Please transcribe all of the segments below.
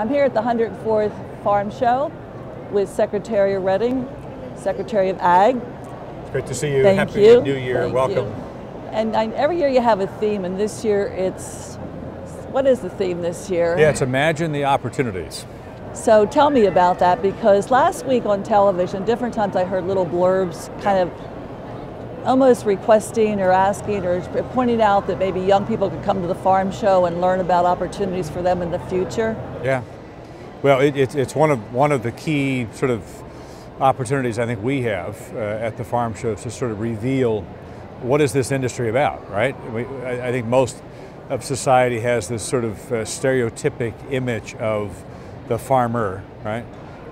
I'm here at the 104th Farm Show with Secretary Redding, Secretary of Ag. It's great to see you. Thank Happy you. New Year. Thank Welcome. you. And I, every year you have a theme, and this year it's what is the theme this year? Yeah, it's imagine the opportunities. So tell me about that because last week on television, different times I heard little blurbs kind of almost requesting or asking or pointing out that maybe young people could come to the farm show and learn about opportunities for them in the future. Yeah. Well, it, it, it's one of one of the key sort of opportunities I think we have uh, at the farm shows to sort of reveal what is this industry about, right? We, I, I think most of society has this sort of uh, stereotypic image of the farmer, right?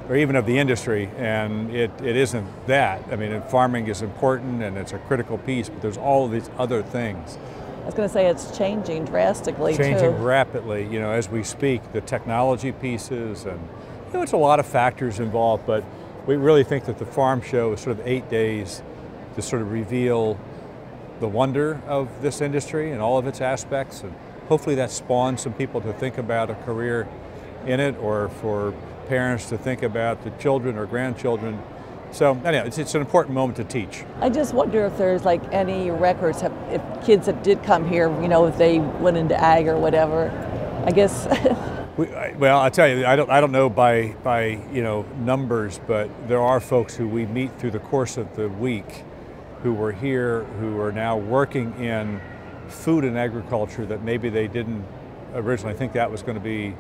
Or even of the industry, and it, it isn't that. I mean, farming is important and it's a critical piece, but there's all these other things. I was going to say it's changing drastically Changing too. rapidly, you know, as we speak, the technology pieces, and you know, it's a lot of factors involved, but we really think that the farm show is sort of eight days to sort of reveal the wonder of this industry and all of its aspects, and hopefully that spawns some people to think about a career in it or for parents to think about the children or grandchildren. So anyhow, it's, it's an important moment to teach. I just wonder if there's like any records, have, if kids that did come here, you know, if they went into ag or whatever. I guess. We, I, well, I tell you, I don't, I don't know by, by you know numbers, but there are folks who we meet through the course of the week, who were here, who are now working in food and agriculture that maybe they didn't originally think that was going to be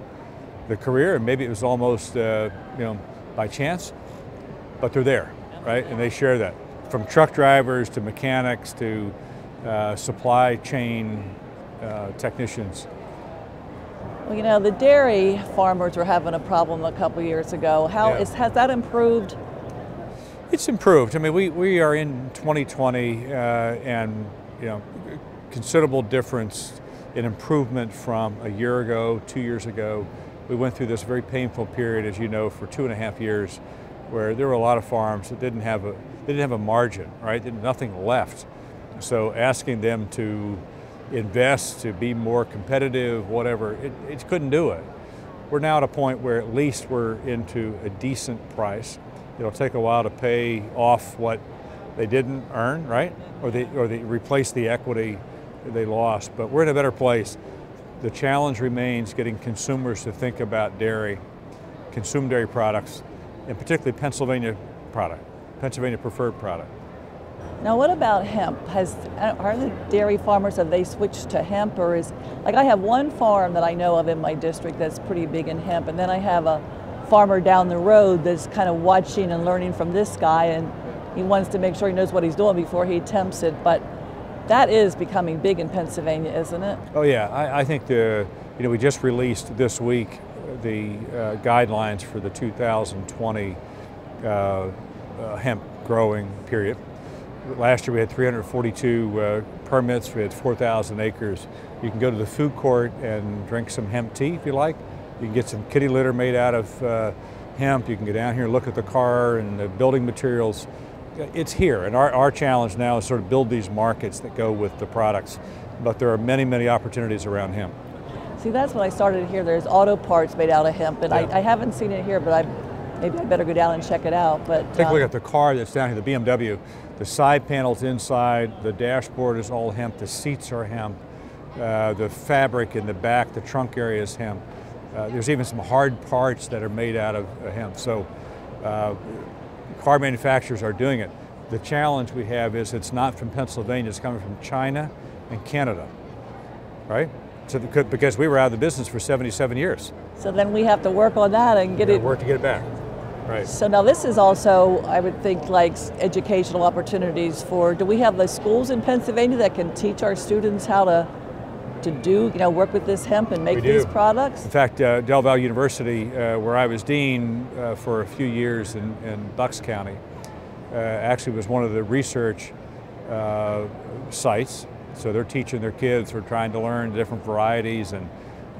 the career, and maybe it was almost uh, you know by chance, but they're there, right? And they share that from truck drivers to mechanics to uh, supply chain uh, technicians. well, you know, the dairy farmers were having a problem a couple years ago. How Yeah. is, has that improved? It's improved. I mean, we, we are in 2020 uh, and, you know, considerable difference in improvement from a year ago, two years ago. We went through this very painful period, as you know, for two and a half years, where there were a lot of farms that didn't have a, they didn't have a margin, right? Nothing left. So asking them to invest, to be more competitive, whatever, it, it couldn't do it. We're now at a point where at least we're into a decent price. It'll take a while to pay off what they didn't earn, right? Or they, or they replace the equity they lost. But we're in a better place. The challenge remains getting consumers to think about dairy, consume dairy products, and particularly Pennsylvania product, Pennsylvania preferred product. Now, what about hemp? Has are the dairy farmers have they switched to hemp, or is like I have one farm that I know of in my district that's pretty big in hemp, and then I have a farmer down the road that's kind of watching and learning from this guy, and he wants to make sure he knows what he's doing before he attempts it. But that is becoming big in Pennsylvania, isn't it? Oh yeah, I, I think the you know we just released this week the uh, guidelines for the 2020 uh, uh, hemp growing period. Last year we had 342 uh, permits. We had 4,000 acres. You can go to the food court and drink some hemp tea if you like. You can get some kitty litter made out of uh, hemp. You can go down here and look at the car and the building materials. It's here, and our, our challenge now is sort of build these markets that go with the products. But there are many, many opportunities around hemp. See, that's when I started here. there's auto parts made out of hemp, and Yeah. I, I haven't seen it here, but I maybe I better go down and check it out. But Take a look at the car that's down here, the BMW. The side panels inside, the dashboard is all hemp, the seats are hemp, uh, the fabric in the back, the trunk area is hemp. Uh, there's even some hard parts that are made out of uh, hemp. So uh, car manufacturers are doing it. The challenge we have is it's not from Pennsylvania, it's coming from China and Canada, right? So the, because we were out of the business for 77 years. so then we have to work on that and get it work to get it back. Right. So now this is also, I would think, like educational opportunities for. Do we have the schools in Pennsylvania that can teach our students how to to do, you know, work with this hemp and make We do. these products? In fact, uh, DelVal University, uh, where I was dean uh, for a few years in, in Bucks County, uh, actually was one of the research uh, sites. So they're teaching their kids, they're trying to learn different varieties and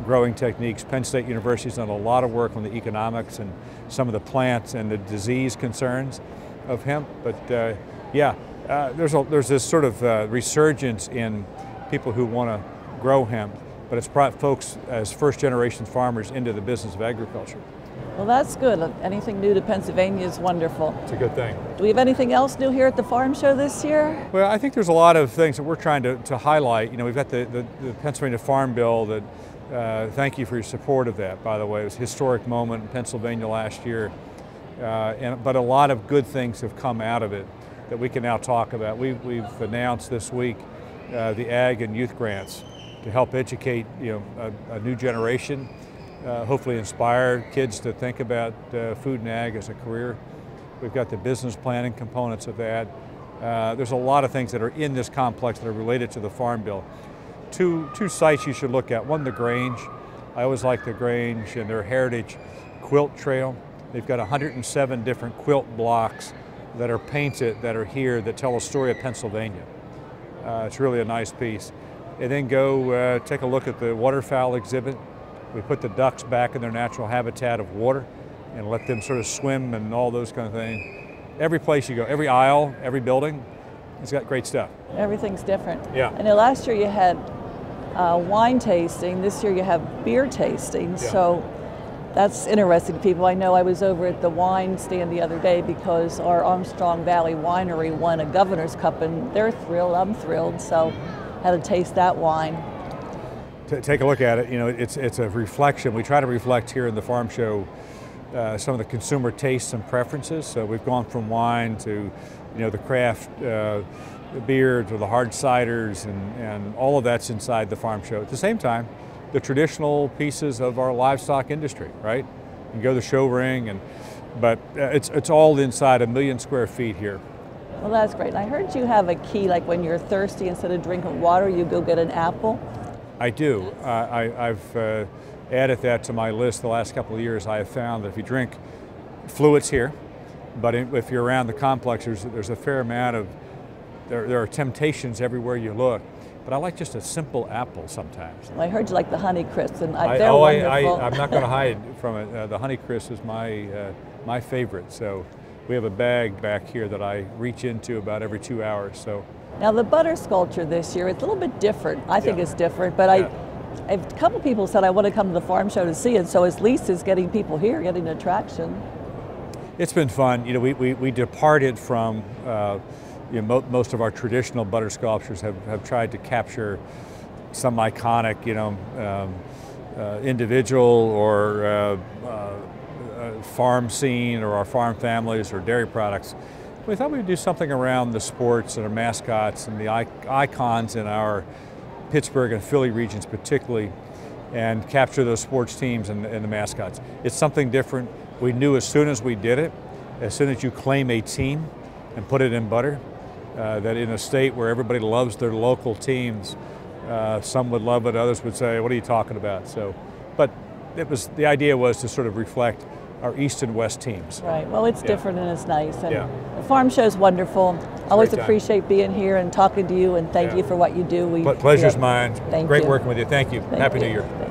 growing techniques. Penn State University's done a lot of work on the economics and some of the plants and the disease concerns of hemp. But uh, yeah, uh, there's, a, there's this sort of resurgence in people who want to grow hemp. but it's brought folks as first generation farmers into the business of agriculture. Well, that's good. Anything new to Pennsylvania is wonderful. It's a good thing. Do we have anything else new here at the farm show this year? Well, I think there's a lot of things that we're trying to, to highlight. You know, we've got the, the, the Pennsylvania Farm Bill that, uh, thank you for your support of that, by the way. It was a historic moment in Pennsylvania last year. Uh, and, but a lot of good things have come out of it that we can now talk about. We, we've announced this week uh, the ag and youth grants to help educate you know, a, a new generation uh, hopefully inspire kids to think about uh, food and ag as a career. We've got the business planning components of that. Uh, there's a lot of things that are in this complex that are related to the Farm Bill. Two, two sites you should look at. One, the Grange. I always like the Grange and their heritage quilt trail. They've got 107 different quilt blocks that are painted that are here that tell a story of Pennsylvania. Uh, it's really a nice piece. And then go uh, take a look at the waterfowl exhibit. We put the ducks back in their natural habitat of water and let them sort of swim and all those kind of things. Every place you go, every aisle, every building, it's got great stuff. Everything's different. Yeah. Know last year you had uh, wine tasting. This year you have beer tasting. Yeah. So that's interesting to people. I know I was over at the wine stand the other day because our Armstrong Valley Winery won a Governor's Cup, and they're thrilled. I'm thrilled. So had to taste that wine take a look at it. You know, it's it's a reflection. We try to reflect here in the farm show uh, some of the consumer tastes and preferences. So we've gone from wine to, you know, the craft uh, beer to the hard ciders, and and all of that's inside the farm show. At the same time, the traditional pieces of our livestock industry, right? You go to the show ring, and but uh, it's it's all inside a million square feet here. Well, that's great. I heard you have a key, like when you're thirsty, instead of drinking water, you go get an apple. I do. Uh, I, have uh, added that to my list the last couple of years. I have found that if you drink fluids here, but in, if you're around the complex, there's, there's a fair amount of, there, there are temptations everywhere you look. But I like just a simple apple sometimes. Well, I heard you like the Honey Crisp, and I, I, they're oh, wonderful. I, am not going to hide from it. Uh, the Honey Crisp is my, uh, my favorite. So we have a bag back here that I reach into about every two hours. So now the butter sculpture this year, it's a little bit different. I think yeah. it's different, but yeah. I, a couple people said I want to come to the farm show to see it, so at least it's getting people here, getting attraction. It's been fun. You know, we, we, we departed from, uh, you know, mo most of our traditional butter sculptures have, have tried to capture some iconic, you know, um, uh, individual or uh, farm scene or our farm families or dairy products. We thought we'd do something around the sports and our mascots and the icons in our Pittsburgh and Philly regions particularly and capture those sports teams and, and, the mascots. It's something different. We knew as soon as we did it, as soon as you claim a team and put it in butter, uh, that in a state where everybody loves their local teams, uh, some would love it, others would say, what are you talking about? So, but it was, the idea was to sort of reflect our east and west teams. Right. Well, it's yeah. different and it's nice. And yeah. the farm show is wonderful. It's Always appreciate being here and talking to you. And thank yeah. you for what you do. We pleasure's mine. Thank Great you. working with you. Thank you. Thank Happy you. New Year.